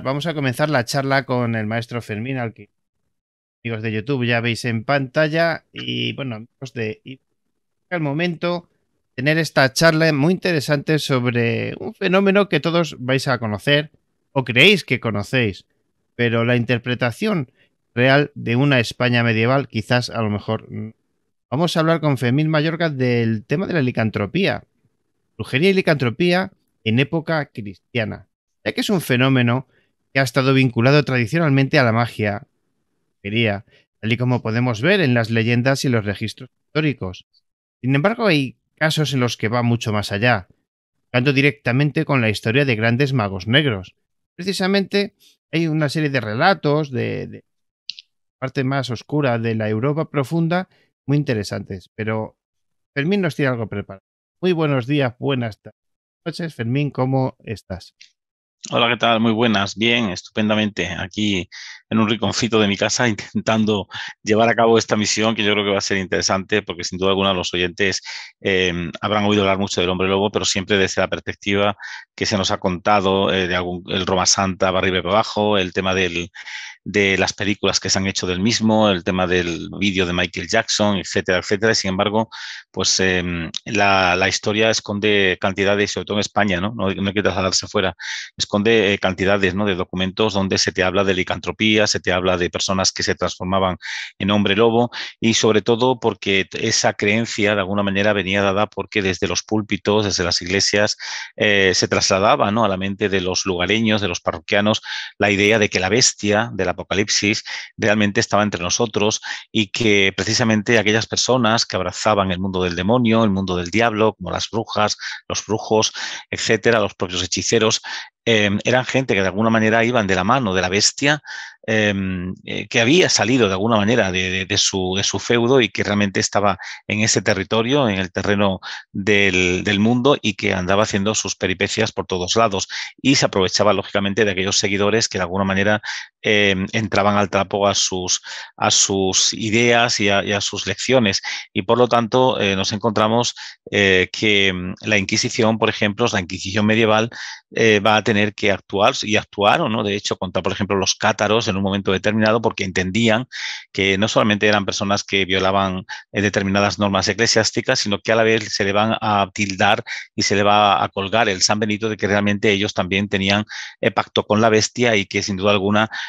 Vamos a comenzar la charla con el maestro Fermín, al que amigos de YouTube ya veis en pantalla. Y bueno, amigos de el momento tener esta charla muy interesante sobre un fenómeno que todos vais a conocer o creéis que conocéis, pero la interpretación real de una España medieval quizás a lo mejor. Vamos a hablar con Fermín Mallorca del tema de la licantropía, brujería y licantropía en época cristiana, ya que es un fenómeno que ha estado vinculado tradicionalmente a la magia, tal y como podemos ver en las leyendas y los registros históricos. Sin embargo, hay casos en los que va mucho más allá, tanto directamente con la historia de grandes magos negros. Precisamente hay una serie de relatos de, parte más oscura de la Europa profunda muy interesantes, pero Fermín nos tiene algo preparado. Muy buenos días, buenas noches, Fermín, ¿cómo estás? Hola, ¿qué tal? Muy buenas, bien, estupendamente. Aquí en un rinconcito de mi casa intentando llevar a cabo esta misión que yo creo que va a ser interesante porque sin duda alguna los oyentes em, habrán oído hablar mucho del hombre lobo, pero siempre desde la perspectiva que se nos ha contado eh, de algún, el Roma Santa arriba y abajo, el tema de las películas que se han hecho del mismo, el tema del vídeo de Michael Jackson, etcétera, etcétera. sin embargo, pues em, la, historia esconde cantidades, sobre todo en España, no, no, no hay que trasladarse fuera, esconde eh, cantidades de documentos donde se te habla de licantropía, se te habla de personas que se transformaban en hombre lobo y sobre todo porque esa creencia de alguna manera venía dada porque desde los púlpitos, desde las iglesias, eh, se trasladaba ¿no? a la mente de los lugareños, de los parroquianos, la idea de que la bestia de la Apocalipsis realmente estaba entre nosotros y que precisamente aquellas personas que abrazaban el mundo del demonio, el mundo del diablo, como las brujas, los brujos, etcétera, los propios hechiceros, eh, eran gente que de alguna manera iban de la mano de la bestia Em, eh, que había salido de alguna manera de, su, de, su, feudo y que realmente estaba en ese territorio, en el terreno del, del, mundo y que andaba haciendo sus peripecias por todos lados. Y se aprovechaba lógicamente de aquellos seguidores que de alguna manera em, entraban al trapo a sus, a sus ideas y a, sus lecciones y por lo tanto eh, nos encontramos eh, que em, la Inquisición, por ejemplo, la Inquisición medieval va a tener que actuar y actuaron, ¿no? De hecho, contra, por ejemplo, los cátaros en un momento determinado porque entendían que no solamente eran personas que violaban eh, determinadas normas eclesiásticas, sino que a la vez se le van a tildar y se le va a colgar el San Benito de que realmente ellos también tenían eh, pacto con la bestia y que sin duda alguna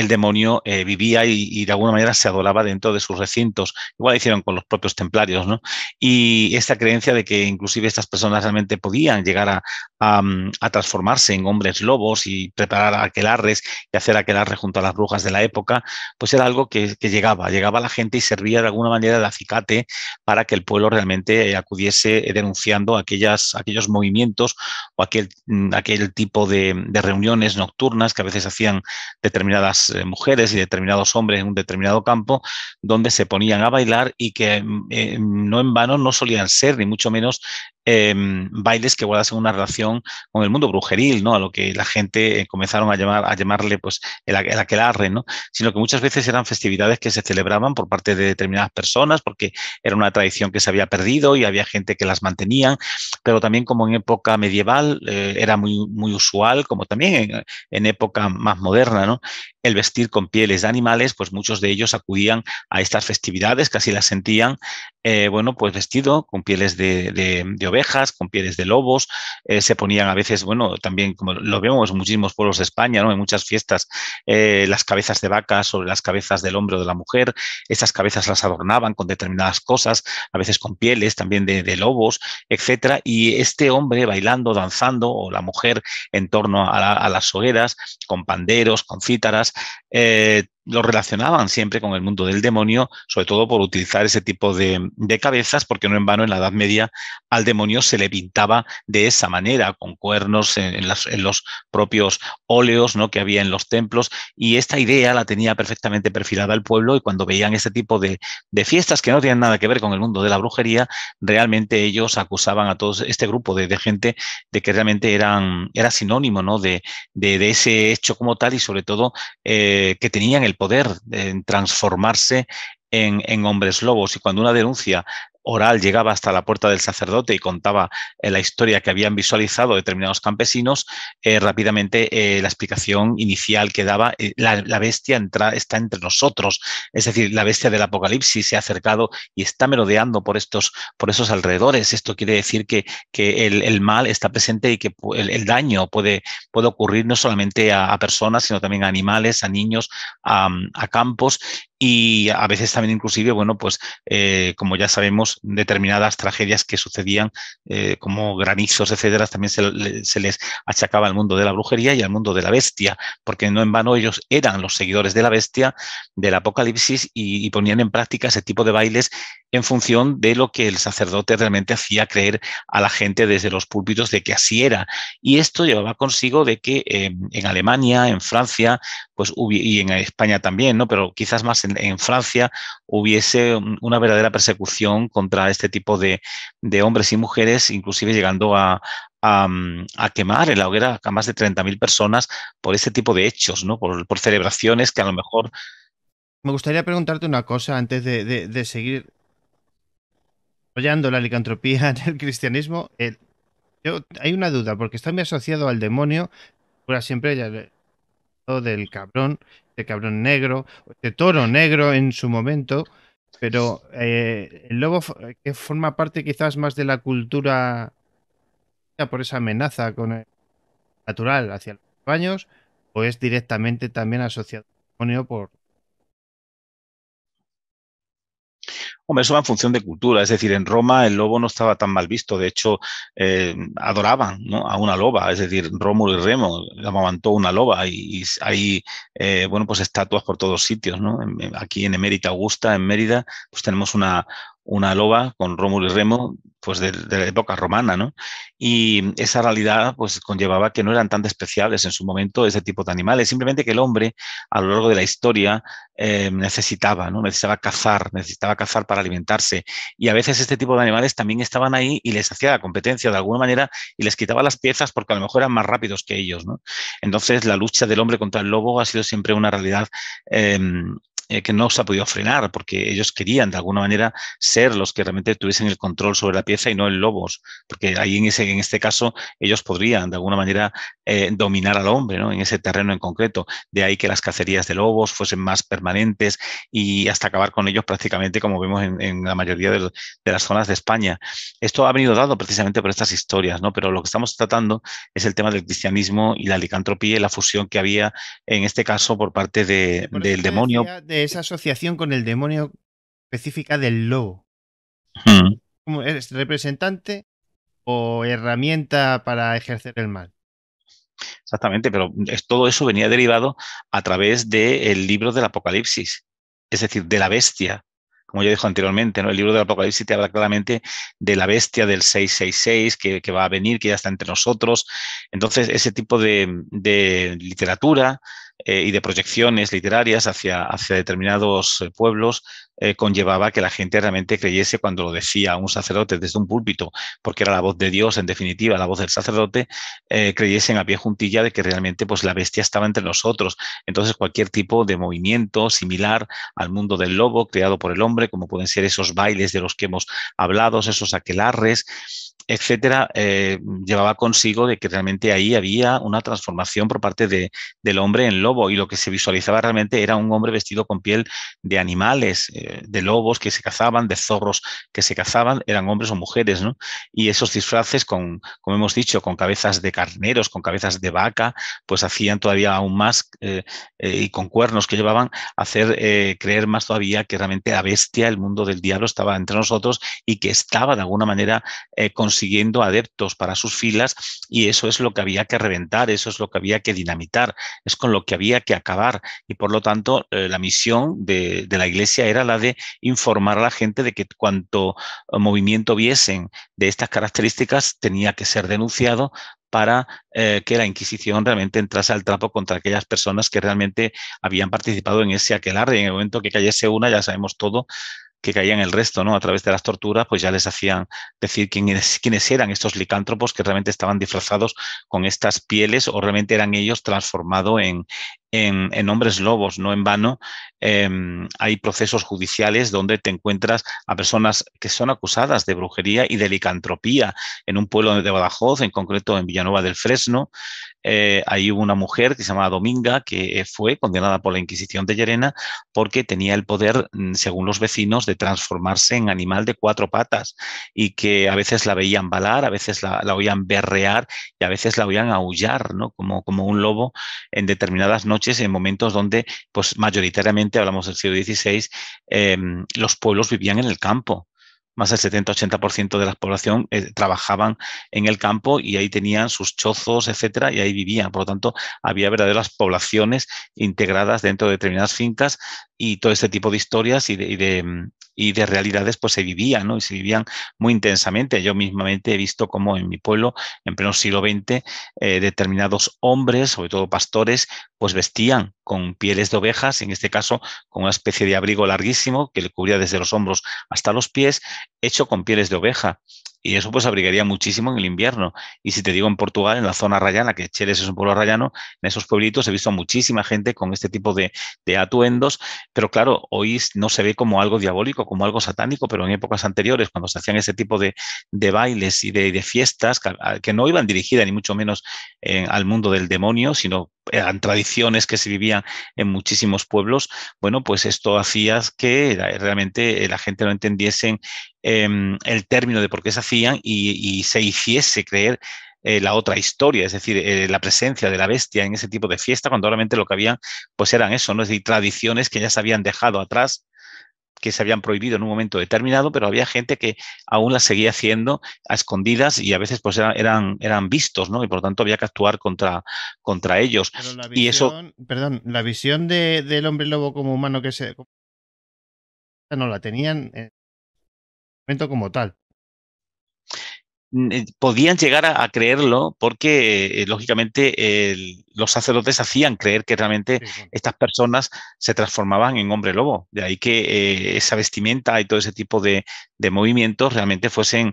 el demonio eh, vivía y, de alguna manera se adoraba dentro de sus recintos. Igual hicieron con los propios templarios, ¿no? Y esta creencia de que inclusive estas personas realmente podían llegar a, a, transformarse en hombres lobos y preparar aquelarres y hacer aquelarre junto a las brujas de la época, pues era algo que, llegaba, llegaba a la gente y servía de alguna manera de acicate para que el pueblo realmente acudiese denunciando aquellas, aquellos movimientos o aquel, mm, aquel tipo de, reuniones nocturnas que a veces hacían determinadas eh, mujeres y determinados hombres en un determinado campo, donde se ponían a bailar y que mm, eh, no en vano no solían ser, ni mucho menos Em, bailes que guardasen una relación con el mundo brujeril, ¿no? A lo que la gente eh, comenzaron a llamar, a llamarle pues el, el, aquelarre, ¿no? Sino que muchas veces eran festividades que se celebraban por parte de determinadas personas, porque era una tradición que se había perdido y había gente que las mantenía, pero también como en época medieval eh, era muy, muy usual, como también en, en época más moderna, ¿no? el vestir con pieles de animales, pues muchos de ellos acudían a estas festividades, casi las sentían, eh, bueno, pues vestido con pieles de, de, ovejas, con pieles de lobos, eh, se ponían a veces, bueno, también como lo vemos en muchísimos pueblos de España, ¿no? En muchas fiestas, eh, las cabezas de vaca sobre las cabezas del hombre o de la mujer, esas cabezas las adornaban con determinadas cosas, a veces con pieles también de, lobos, etcétera, y este hombre bailando, danzando, o la mujer en torno a, a las hogueras, con panderos, con cítaras, eh, lo relacionaban siempre con el mundo del demonio, sobre todo por utilizar ese tipo de, cabezas, porque no en vano en la Edad Media al demonio se le pintaba de esa manera, con cuernos en, los propios óleos ¿no? que había en los templos, y esta idea la tenía perfectamente perfilada el pueblo, y cuando veían este tipo de, fiestas que no tienen nada que ver con el mundo de la brujería, realmente ellos acusaban a todo este grupo de, gente de que realmente eran, era sinónimo ¿no? de, de, ese hecho como tal, y sobre todo eh, que tenían el poder de transformarse en, hombres lobos. Y cuando una denuncia oral llegaba hasta la puerta del sacerdote y contaba eh, la historia que habían visualizado determinados campesinos, eh, rápidamente la explicación inicial que daba, la, bestia está entre nosotros, es decir, la bestia del Apocalipsis se ha acercado y está merodeando por, estos, por esos alrededores. Esto quiere decir que, el, mal está presente y que el, daño puede, puede ocurrir no solamente a, personas, sino también a animales, a niños, a campos y a veces también inclusive, bueno, pues eh, como ya sabemos, determinadas tragedias que sucedían eh, como granizos, etcétera, también se, les achacaba al mundo de la brujería y al mundo de la bestia, porque no en vano ellos eran los seguidores de la bestia, del apocalipsis y, ponían en práctica ese tipo de bailes en función de lo que el sacerdote realmente hacía creer a la gente desde los púlpitos de que así era. Y esto llevaba consigo de que eh, en Alemania, en Francia, pues y en España también, ¿no? Pero quizás más en, Francia hubiese una verdadera persecución contra este tipo de, hombres y mujeres, inclusive llegando a, quemar en la hoguera a más de 30.000 personas por este tipo de hechos, ¿no? Por, celebraciones que a lo mejor... Me gustaría preguntarte una cosa antes de seguir apoyando la licantropía en el cristianismo, hay una duda, porque está muy asociado al demonio, ahora siempre ya del cabrón, de cabrón negro, de toro negro en su momento, pero eh, el lobo que forma parte quizás más de la cultura por esa amenaza con el natural hacia los baños, o es directamente también asociado al demonio por Hombre, eso va en función de cultura, es decir, en Roma el lobo no estaba tan mal visto, de hecho eh, adoraban a una loba, es decir, Rómulo y Remo amamantó una loba y, hay, eh, bueno, pues estatuas por todos sitios. Aquí en Emérita Augusta, en Mérida, pues tenemos una, una loba con Rómulo y Remo pues de, la época romana, ¿no? Y esa realidad pues conllevaba que no eran tan despreciables en su momento ese tipo de animales, simplemente que el hombre a lo largo de la historia eh, necesitaba, ¿no? Necesitaba cazar, necesitaba cazar para alimentarse y a veces este tipo de animales también estaban ahí y les hacía la competencia de alguna manera y les quitaba las piezas porque a lo mejor eran más rápidos que ellos, ¿no? Entonces la lucha del hombre contra el lobo ha sido siempre una realidad em, eh, que no se ha podido frenar porque ellos querían de alguna manera ser los que realmente tuviesen el control sobre la pieza y no el lobos, porque ahí en, ese, en este caso ellos podrían de alguna manera eh, dominar al hombre ¿no? en ese terreno en concreto. De ahí que las cacerías de lobos fuesen más permanentes y hasta acabar con ellos prácticamente como vemos en, la mayoría de, de, las zonas de España. Esto ha venido dado precisamente por estas historias, ¿no? pero lo que estamos tratando es el tema del cristianismo y la licantropía y la fusión que había en este caso por parte de, del demonio esa asociación con el demonio específica del lobo. ¿Es representante o herramienta para ejercer el mal? Exactamente, pero todo eso venía derivado a través del libro del Apocalipsis, es decir, de la bestia, como ya dijo anteriormente, ¿no? El libro del Apocalipsis te habla claramente de la bestia del 666 que, que va a venir, que ya está entre nosotros. Entonces, ese tipo de, de literatura eh, y de proyecciones literarias hacia, hacia determinados eh, pueblos eh, conllevaba que la gente realmente creyese cuando lo decía un sacerdote desde un púlpito, porque era la voz de Dios, en definitiva, la voz del sacerdote, creyesen a pie juntilla de que realmente pues, la bestia estaba entre nosotros. Entonces, cualquier tipo de movimiento similar al mundo del lobo creado por el hombre, como pueden ser esos bailes de los que hemos hablado, esos aquelarres, etcétera, eh, llevaba consigo de que realmente ahí había una transformación por parte de, del hombre en lobo y lo que se visualizaba realmente era un hombre vestido con piel de animales, eh, de lobos que se cazaban, de zorros que se cazaban, eran hombres o mujeres, ¿no? Y esos disfraces con, como hemos dicho, con cabezas de carneros, con cabezas de vaca, pues hacían todavía aún más eh, y con cuernos que llevaban, hacer creer más todavía que realmente la bestia, el mundo del diablo estaba entre nosotros y que estaba de alguna manera consiguiendo consiguiendo adeptos para sus filas y eso es lo que había que reventar, eso es lo que había que dinamitar, es con lo que había que acabar. Y por lo tanto, eh, la misión de, la Iglesia era la de informar a la gente de que cuanto eh, movimiento viesen de estas características tenía que ser denunciado para eh, que la Inquisición realmente entrase al trapo contra aquellas personas que realmente habían participado en ese aquelarre. Y en el momento que cayese una, ya sabemos todo, que caían el resto, ¿no? A través de las torturas, pues ya les hacían decir quiénes, quiénes eran estos licántropos que realmente estaban disfrazados con estas pieles o realmente eran ellos transformados en, en, hombres lobos, no en vano. Em, hay procesos judiciales donde te encuentras a personas que son acusadas de brujería y de licantropía en un pueblo de Badajoz, en concreto en Villanueva del Fresno. Eh, hubo una mujer que se llamaba Dominga que fue condenada por la Inquisición de Llerena porque tenía el poder, mm, según los vecinos, de transformarse en animal de cuatro patas y que a veces la veían balar, a veces la, oían berrear y a veces la oían aullar, ¿no? Como, como un lobo en determinadas noches, en momentos donde, pues mayoritariamente, hablamos del siglo XVI, em, los pueblos vivían en el campo más del 70-80% de la población eh, trabajaban en el campo y ahí tenían sus chozos, etcétera, y ahí vivían. Por lo tanto, había verdaderas poblaciones integradas dentro de determinadas fincas y todo este tipo de historias y de, mm, y de realidades pues se vivían, ¿no? Y se vivían muy intensamente. Yo mismamente he visto cómo en mi pueblo, en pleno siglo XX, eh, determinados hombres, sobre todo pastores, pues vestían con pieles de ovejas, en este caso con una especie de abrigo larguísimo que le cubría desde los hombros hasta los pies, hecho con pieles de oveja y eso pues abrigaría muchísimo en el invierno. Y si te digo en Portugal, en la zona rayana, que Cheles es un pueblo rayano, en esos pueblitos he visto a muchísima gente con este tipo de, atuendos, pero claro, hoy no se ve como algo diabólico, como algo satánico, pero en épocas anteriores, cuando se hacían ese tipo de, bailes y de, fiestas, que, no iban dirigidas ni mucho menos al mundo del demonio, sino eran tradiciones que se vivían en muchísimos pueblos, bueno, pues esto hacía que realmente la gente no entendiese em, el término de por qué se hacían y, se hiciese creer eh, la otra historia, es decir, eh, la presencia de la bestia en ese tipo de fiesta, cuando realmente lo que habían, pues eran eso, ¿no? Es decir, tradiciones que ya se habían dejado atrás que se habían prohibido en un momento determinado, pero había gente que aún las seguía haciendo a escondidas y a veces pues eran, eran, vistos, ¿no? Y por lo tanto había que actuar contra, contra ellos. y eso... Perdón, la visión de, del hombre lobo como humano que se... No la tenían en momento como tal. Eh, podían llegar a, creerlo porque, eh, lógicamente, los sacerdotes hacían creer que realmente estas personas se transformaban en hombre lobo. De ahí que eh, esa vestimenta y todo ese tipo de, movimientos realmente fuesen,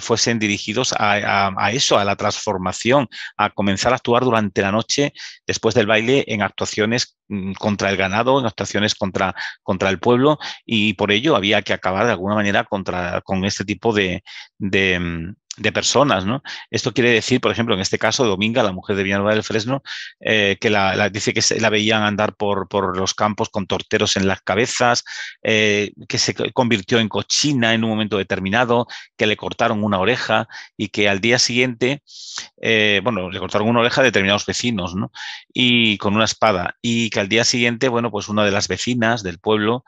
fuesen dirigidos a, eso, a la transformación, a comenzar a actuar durante la noche después del baile en actuaciones mm, contra el ganado, en actuaciones contra, contra el pueblo, y por ello había que acabar de alguna manera contra, con este tipo de, de mm, de personas, ¿no? Esto quiere decir, por ejemplo, en este caso, Dominga, la mujer de Villanueva del Fresno, eh, que la, dice que se, la veían andar por, por, los campos con torteros en las cabezas, eh, que se convirtió en cochina en un momento determinado, que le cortaron una oreja y que al día siguiente, eh, bueno, le cortaron una oreja a determinados vecinos, ¿no? Y con una espada. Y que al día siguiente, bueno, pues una de las vecinas del pueblo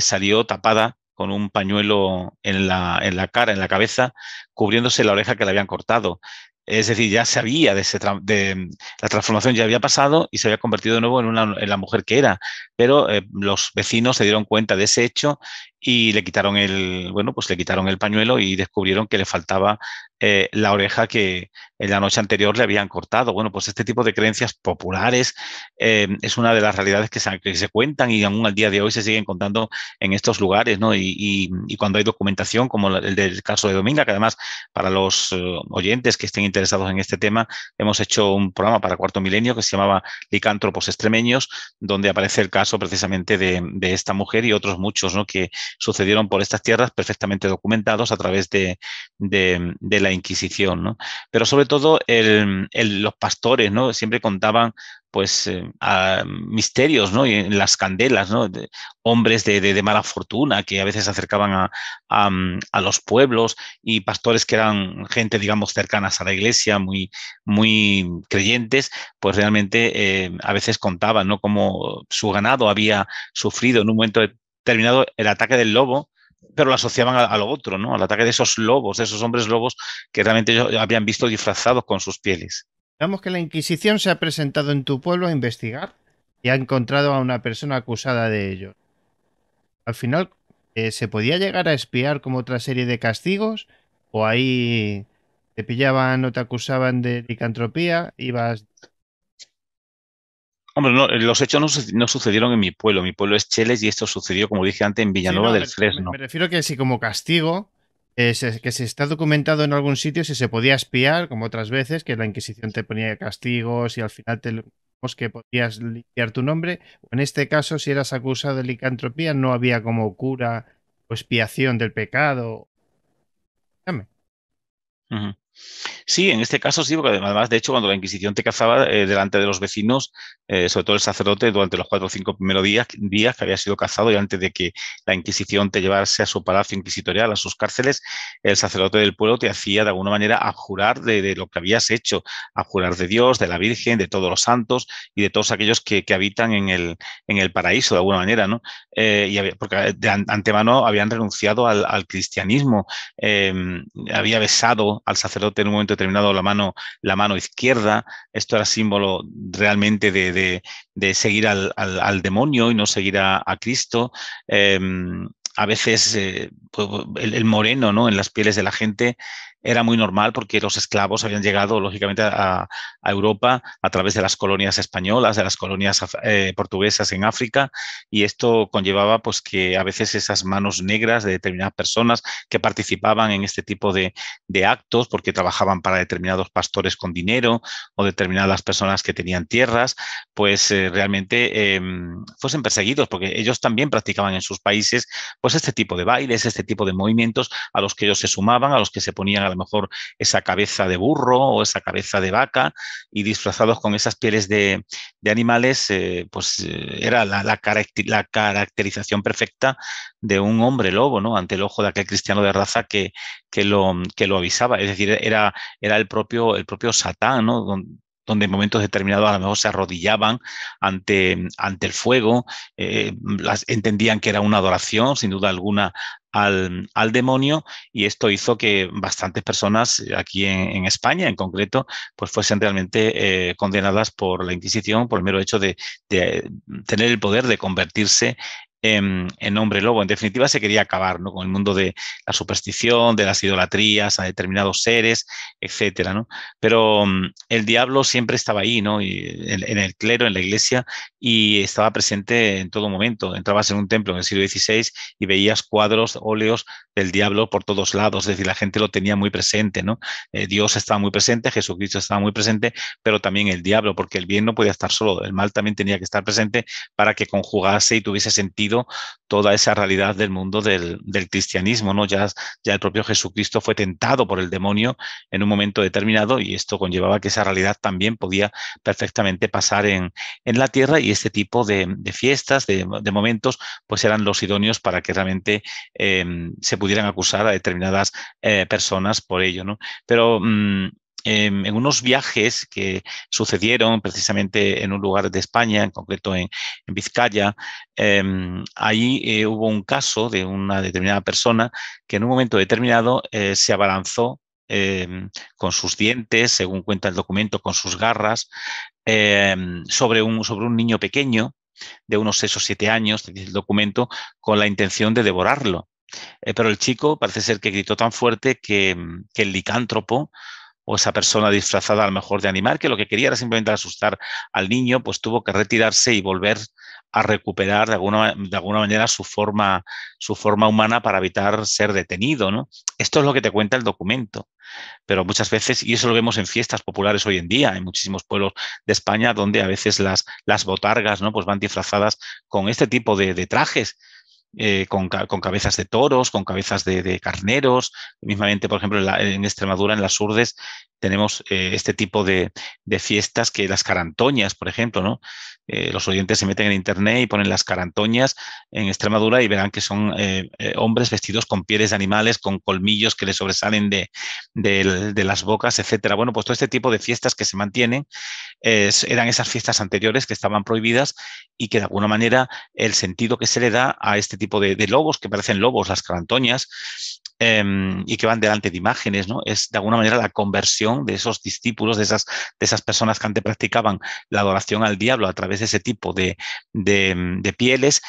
salió tapada con un pañuelo en la, en la cara, en la cabeza, cubriéndose la oreja que le habían cortado. Es decir, ya sabía de, ese de la transformación ya había pasado y se había convertido de nuevo en, una, en la mujer que era. Pero eh, los vecinos se dieron cuenta de ese hecho y le quitaron el, bueno, pues le quitaron el pañuelo y descubrieron que le faltaba eh, la oreja que en la noche anterior le habían cortado. Bueno, pues este tipo de creencias populares eh, es una de las realidades que se, cuentan y aún al día de hoy se siguen contando en estos lugares, ¿no? Y, y, cuando hay documentación, como el del caso de Dominga, que además para los eh, oyentes que estén interesados en este tema, hemos hecho un programa para Cuarto Milenio que se llamaba Licántropos Extremeños, donde aparece el caso precisamente de, de esta mujer y otros muchos, ¿no? Que sucedieron por estas tierras perfectamente documentados a través de, la Inquisición. ¿no? Pero sobre todo los pastores ¿no? siempre contaban pues eh, misterios, ¿no? Y en las candelas, ¿no? hombres de, mala fortuna que a veces se acercaban a, los pueblos y pastores que eran gente, digamos, cercanas a la iglesia, muy, muy creyentes, pues realmente eh, a veces contaban, ¿no? Cómo su ganado había sufrido en un momento terminado el ataque del lobo, pero lo asociaban a, lo otro, ¿no? Al ataque de esos lobos, de esos hombres lobos que realmente ellos habían visto disfrazados con sus pieles. Digamos que la Inquisición se ha presentado en tu pueblo a investigar y ha encontrado a una persona acusada de ello. Al final, eh, ¿se podía llegar a espiar como otra serie de castigos? ¿O ahí te pillaban o te acusaban de licantropía? ¿Ibas Hombre, los hechos no, sucedieron en mi pueblo. Mi pueblo es Cheles y esto sucedió, como dije antes, en Villanueva del Fresno. Me, refiero que si como castigo, eh, que se está documentado en algún sitio, si se podía espiar, como otras veces, que la Inquisición te ponía castigos y al final te que podías limpiar tu nombre. En este caso, si eras acusado de licantropía, no había como cura o expiación del pecado. Sí, en este caso sí, porque además, de hecho, cuando la Inquisición te cazaba eh, delante de los vecinos, eh, sobre todo el sacerdote, durante los cuatro o cinco primeros días, días que había sido cazado y antes de que la Inquisición te llevase a su palacio inquisitorial, a sus cárceles, el sacerdote del pueblo te hacía de alguna manera abjurar de, lo que habías hecho, abjurar de Dios, de la Virgen, de todos los santos y de todos aquellos que, habitan en el, en el paraíso, de alguna manera, ¿no? Eh, y porque de antemano habían renunciado al cristianismo, había besado al sacerdote en un momento determinado la mano, la mano izquierda. Esto era símbolo realmente de, de, seguir al, al, demonio y no seguir a, a Cristo. Em, a veces eh, el, el, moreno ¿no? en las pieles de la gente era muy normal porque los esclavos habían llegado, lógicamente, a, Europa a través de las colonias españolas, de las colonias eh, portuguesas en África, y esto conllevaba pues, que a veces esas manos negras de determinadas personas que participaban en este tipo de, de actos porque trabajaban para determinados pastores con dinero o determinadas personas que tenían tierras, pues eh, realmente eh, fuesen perseguidos porque ellos también practicaban en sus países pues este tipo de bailes, este tipo de movimientos a los que ellos se sumaban, a los que se ponían a lo mejor esa cabeza de burro o esa cabeza de vaca y disfrazados con esas pieles de, animales, eh, pues eh, era la, caracterización perfecta de un hombre lobo. Ante el ojo de aquel cristiano de raza que, que, lo, que lo avisaba. Es decir, era, era el, propio, el propio Satán, ¿no? Donde en momentos determinados a lo mejor se arrodillaban ante, ante el fuego, eh, las, entendían que era una adoración, sin duda alguna, al, al, demonio y esto hizo que bastantes personas aquí en, España en concreto pues fuesen realmente eh, condenadas por la Inquisición por el mero hecho de, de, tener el poder de convertirse en, en, hombre lobo. En definitiva, se quería acabar ¿no? con el mundo de la superstición, de las idolatrías a determinados seres, etcétera. ¿no? Pero um, el diablo siempre estaba ahí, ¿no? Y en, en, el clero, en la iglesia, y estaba presente en todo momento. Entrabas en un templo en el siglo XVI y veías cuadros, óleos del diablo por todos lados. Es decir, la gente lo tenía muy presente, ¿no? Eh, Dios estaba muy presente, Jesucristo estaba muy presente, pero también el diablo, porque el bien no podía estar solo, el mal también tenía que estar presente para que conjugase y tuviese sentido toda esa realidad del mundo del, cristianismo, ¿no? Ya, ya el propio Jesucristo fue tentado por el demonio en un momento determinado y esto conllevaba que esa realidad también podía perfectamente pasar en, en la tierra y este tipo de, fiestas, de, momentos, pues eran los idóneos para que realmente eh, se pudieran acusar a determinadas eh, personas por ello, ¿no? Pero mmm, en, en, unos viajes que sucedieron precisamente en un lugar de España, en concreto en, en Vizcaya, eh, ahí eh, hubo un caso de una determinada persona que en un momento determinado eh, se abalanzó em, con sus dientes, según cuenta el documento, con sus garras, em, sobre, un, sobre un niño pequeño de unos 6 o 7 años, dice el documento, con la intención de devorarlo. Eh, pero el chico parece ser que gritó tan fuerte que, que el licántropo o esa persona disfrazada a lo mejor de animal, que lo que quería era simplemente asustar al niño, pues tuvo que retirarse y volver a recuperar de alguna, de alguna manera su forma, su forma humana para evitar ser detenido. Esto es lo que te cuenta el documento. Pero muchas veces, y eso lo vemos en fiestas populares hoy en día, en muchísimos pueblos de España, donde a veces las, las botargas ¿no? pues van disfrazadas con este tipo de trajes eh, con, con, cabezas de toros, con cabezas de, de carneros. Mismamente, por ejemplo, en, la, en, Extremadura, en las urdes, tenemos eh, este tipo de, de, fiestas que las carantoñas, por ejemplo, ¿no? Eh, los oyentes se meten en internet y ponen las carantoñas en Extremadura y verán que son eh, hombres vestidos con pieles de animales, con colmillos que les sobresalen de, de, las bocas, etcétera. Bueno, pues todo este tipo de fiestas que se mantienen eran esas fiestas anteriores que estaban prohibidas y que de alguna manera el sentido que se le da a este tipo de lobos, que parecen lobos, las carantoñas, eh, y que van delante de imágenes, ¿no? Es de alguna manera la conversión de esos discípulos, de esas, de esas personas que antes practicaban la adoración al diablo a través de ese tipo de, de, de pieles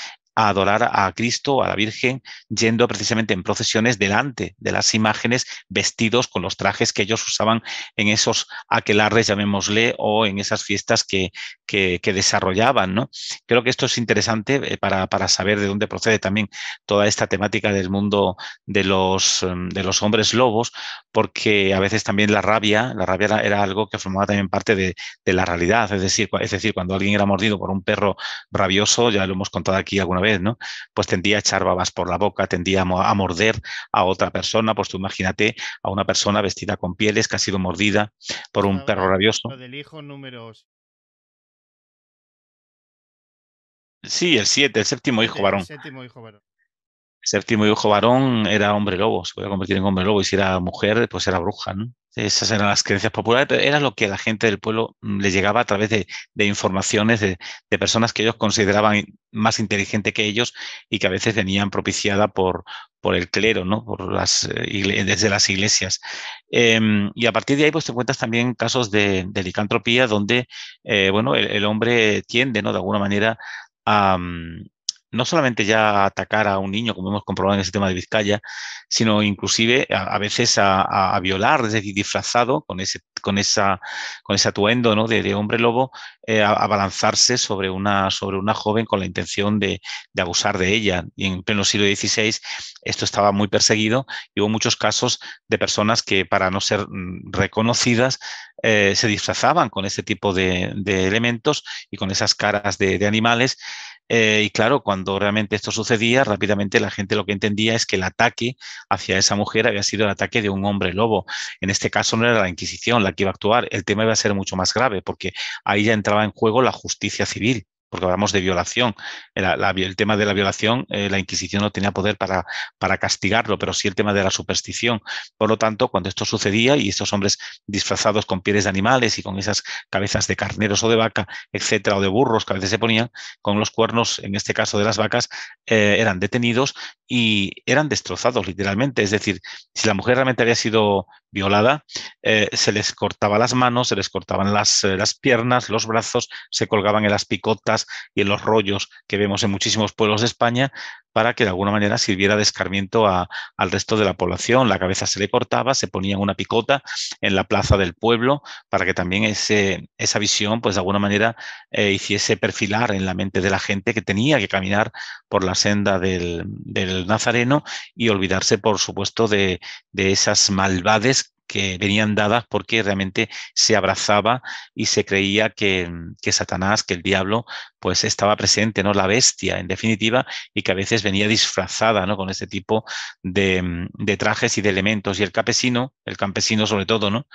adorar a Cristo, a la Virgen, yendo precisamente en procesiones delante de las imágenes, vestidos con los trajes que ellos usaban en esos aquelarres, llamémosle, o en esas fiestas que, que, desarrollaban. ¿no? Creo que esto es interesante eh, para, para, saber de dónde procede también toda esta temática del mundo de los, em, de los hombres lobos, porque a veces también la rabia, la rabia era, algo que formaba también parte de, de, la realidad. Es decir, es decir, cuando alguien era mordido por un perro rabioso, ya lo hemos contado aquí alguna vez, ¿no? Pues tendía a echar babas por la boca, tendía a morder a otra persona. Pues tú imagínate a una persona vestida con pieles que ha sido mordida por un perro rabioso. del hijo número Sí, el siete, el séptimo hijo varón. El séptimo hijo varón. Séptimo hijo varón era hombre lobo, se podía convertir en hombre lobo, y si era mujer, pues era bruja, ¿no? Esas eran las creencias populares, pero era lo que la gente del pueblo mm, le llegaba a través de, informaciones de, personas que ellos consideraban más inteligentes que ellos y que a veces venían propiciadas por, por el clero, ¿no? Por las, eh, desde las iglesias. Em, y a partir de ahí, pues te encuentras también casos de, licantropía donde, eh, bueno, el, el, hombre tiende, ¿no? De alguna manera a, mm, no solamente ya atacar a un niño, como hemos comprobado en ese tema de Vizcaya, sino inclusive a, veces a, violar, es decir, disfrazado con ese, con esa, con ese atuendo ¿no? de, hombre lobo, eh, a, balanzarse sobre una, sobre una joven con la intención de, abusar de ella. Y en pleno siglo XVI esto estaba muy perseguido y hubo muchos casos de personas que para no ser mm, reconocidas eh, se disfrazaban con ese tipo de, elementos y con esas caras de animales eh, y claro, cuando realmente esto sucedía, rápidamente la gente lo que entendía es que el ataque hacia esa mujer había sido el ataque de un hombre lobo. En este caso no era la Inquisición la que iba a actuar, el tema iba a ser mucho más grave porque ahí ya entraba en juego la justicia civil porque hablamos de violación. el tema de la violación, eh, la Inquisición no tenía poder para, para castigarlo, pero sí el tema de la superstición. Por lo tanto, cuando esto sucedía y estos hombres disfrazados con pieles de animales y con esas cabezas de carneros o de vaca, etcétera, o de burros que a veces se ponían, con los cuernos, en este caso de las vacas, eh, eran detenidos y eran destrozados literalmente. Es decir, si la mujer realmente había sido violada, eh, se les cortaba las manos, se les cortaban las, las piernas, los brazos, se colgaban en las picotas, y en los rollos que vemos en muchísimos pueblos de España para que de alguna manera sirviera de escarmiento al resto de la población. La cabeza se le cortaba, se ponía una picota en la plaza del pueblo para que también ese, esa visión, pues de alguna manera, eh, hiciese perfilar en la mente de la gente que tenía que caminar por la senda del, Nazareno y olvidarse, por supuesto, de, de esas malvades que venían dadas porque realmente se abrazaba y se creía que, que, Satanás, que el diablo, pues estaba presente, ¿no? La bestia, en definitiva, y que a veces venía disfrazada, ¿no? Con ese tipo de, de trajes y de elementos. Y el campesino, el campesino sobre todo, ¿no?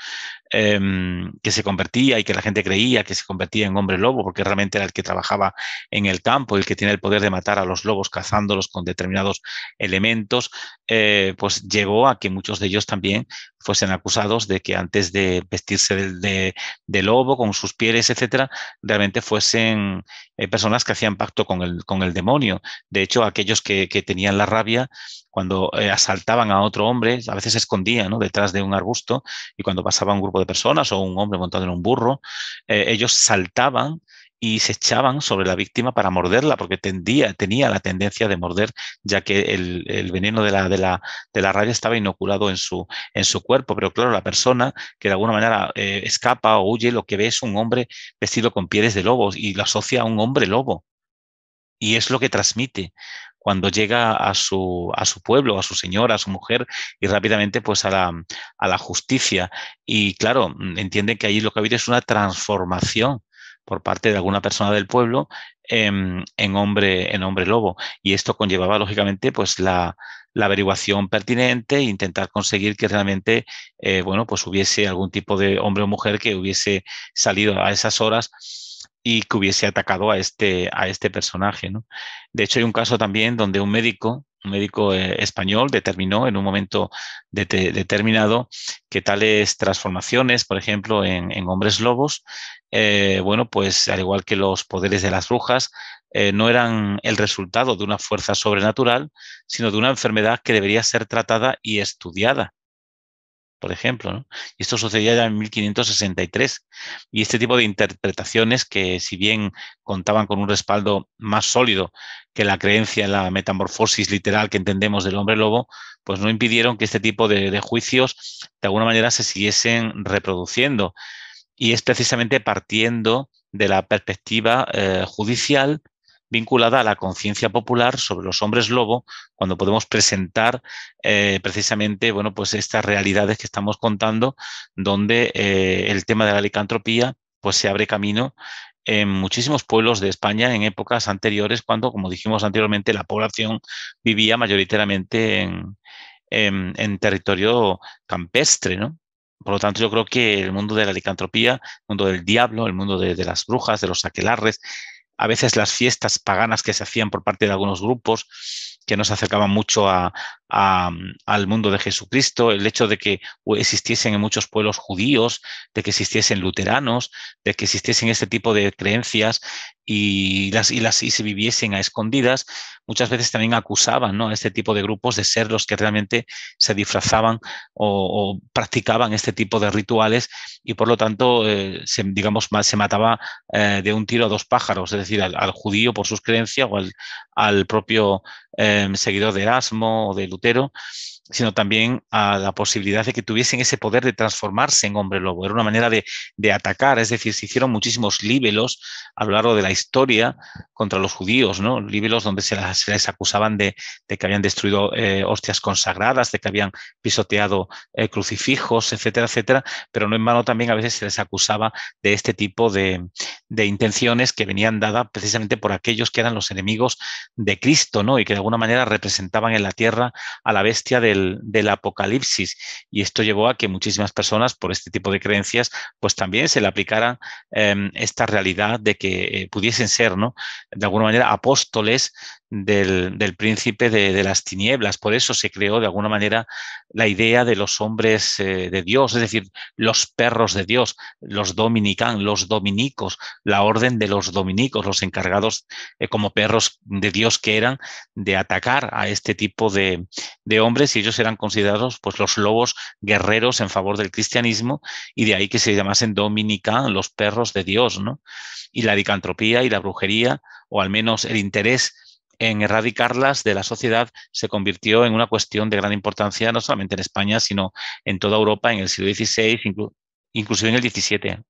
Em, que se convertía y que la gente creía que se convertía en hombre lobo, porque realmente era el que trabajaba en el campo, el que tiene el poder de matar a los lobos cazándolos con determinados elementos, eh, pues llegó a que muchos de ellos también fuesen acusados de que antes de vestirse de, de, lobo, con sus pieles, etcétera, realmente fuesen eh, personas que hacían pacto con el, con el demonio. De hecho, aquellos que, que tenían la rabia, cuando eh, asaltaban a otro hombre, a veces se escondían ¿no? detrás de un arbusto y cuando pasaba un grupo de personas o un hombre montado en un burro, eh, ellos saltaban y se echaban sobre la víctima para morderla, porque tendía, tenía la tendencia de morder, ya que el, veneno de la, de, la, de la rabia estaba inoculado en su, en su cuerpo. Pero claro, la persona que de alguna manera eh, escapa o huye, lo que ve es un hombre vestido con pieles de lobos y lo asocia a un hombre lobo. Y es lo que transmite cuando llega a su, a su pueblo, a su señora, a su mujer y rápidamente pues a la, a la justicia. Y claro, entienden que ahí lo que ha habido es una transformación por parte de alguna persona del pueblo en, hombre, en hombre lobo. Y esto conllevaba, lógicamente, pues la, averiguación pertinente e intentar conseguir que realmente, eh, bueno, pues hubiese algún tipo de hombre o mujer que hubiese salido a esas horas y que hubiese atacado a este, a este personaje. ¿no? De hecho, hay un caso también donde un médico un médico eh, español determinó en un momento determinado que tales transformaciones, por ejemplo, en, hombres lobos, eh, bueno, pues al igual que los poderes de las brujas, eh, no eran el resultado de una fuerza sobrenatural, sino de una enfermedad que debería ser tratada y estudiada por ejemplo. Y esto sucedía ya en 1563. Y este tipo de interpretaciones que si bien contaban con un respaldo más sólido que la creencia en la metamorfosis literal que entendemos del hombre lobo, pues no impidieron que este tipo de, juicios de alguna manera se siguiesen reproduciendo. Y es precisamente partiendo de la perspectiva eh, judicial vinculada a la conciencia popular sobre los hombres lobo, cuando podemos presentar eh, precisamente bueno, pues estas realidades que estamos contando, donde eh, el tema de la licantropía pues se abre camino en muchísimos pueblos de España en épocas anteriores, cuando, como dijimos anteriormente, la población vivía mayoritariamente en, territorio campestre, ¿no? Por lo tanto, yo creo que el mundo de la licantropía, el mundo del diablo, el mundo de, de las brujas, de los aquelarres, a veces las fiestas paganas que se hacían por parte de algunos grupos que no se acercaban mucho a, al mundo de Jesucristo, el hecho de que existiesen en muchos pueblos judíos, de que existiesen luteranos, de que existiesen este tipo de creencias y las, y las y se viviesen a escondidas, muchas veces también acusaban ¿no? a este tipo de grupos de ser los que realmente se disfrazaban o, practicaban este tipo de rituales y por lo tanto eh, se, digamos, se mataba eh, de un tiro a dos pájaros, es decir, al, judío por sus creencias o al propio eh, seguidor de Erasmo o de Lutero sino también a la posibilidad de que tuviesen ese poder de transformarse en hombre lobo. Era una manera de, atacar, es decir, se hicieron muchísimos líbelos a lo largo de la historia contra los judíos, ¿no? Líbelos donde se, les acusaban de, que habían destruido eh, hostias consagradas, de que habían pisoteado eh, crucifijos, etcétera, etcétera, pero no en vano también a veces se les acusaba de este tipo de, de intenciones que venían dadas precisamente por aquellos que eran los enemigos de Cristo, ¿no? Y que de alguna manera representaban en la tierra a la bestia del, apocalipsis. Y esto llevó a que muchísimas personas, por este tipo de creencias, pues también se le aplicara em, esta realidad de que eh, pudiesen ser, ¿no? De alguna manera, apóstoles del, príncipe de, las tinieblas. Por eso se creó de alguna manera la idea de los hombres eh, de Dios, es decir, los perros de Dios, los dominican, los dominicos, la orden de los dominicos, los encargados eh, como perros de Dios que eran de atacar a este tipo de, hombres y ellos eran considerados pues los lobos guerreros en favor del cristianismo y de ahí que se llamasen dominican, los perros de Dios, ¿no? Y la dicantropía y la brujería, o al menos el interés en erradicarlas de la sociedad se convirtió en una cuestión de gran importancia, no solamente en España, sino en toda Europa en el siglo XVI, inclusive en el XVII.